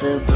to